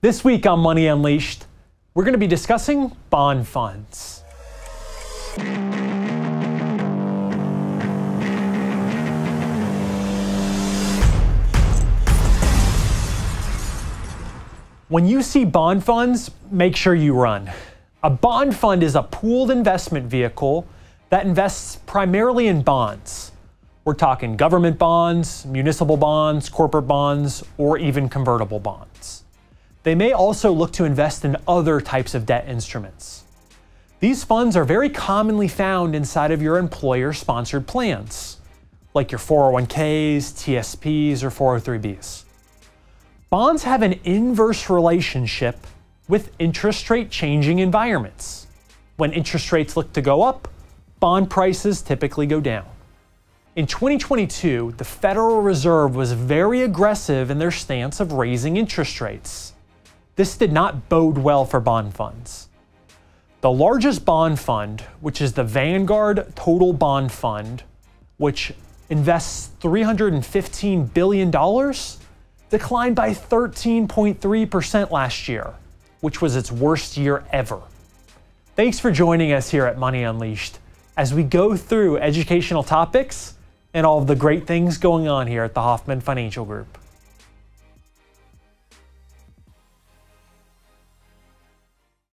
This week on Money Unleashed, we're going to be discussing bond funds. When you see bond funds, make sure you run. A bond fund is a pooled investment vehicle that invests primarily in bonds. We're talking government bonds, municipal bonds, corporate bonds, or even convertible bonds. They may also look to invest in other types of debt instruments. These funds are very commonly found inside of your employer sponsored plans, like your 401ks, TSPs, or 403bs. Bonds have an inverse relationship with interest rate changing environments. When interest rates look to go up, bond prices typically go down. In 2022, the Federal Reserve was very aggressive in their stance of raising interest rates. This did not bode well for bond funds. The largest bond fund, which is the Vanguard Total Bond Fund, which invests $315 billion, declined by 13.3% last year which was its worst year ever. Thanks for joining us here at Money Unleashed as we go through educational topics and all of the great things going on here at the Hoffman Financial Group.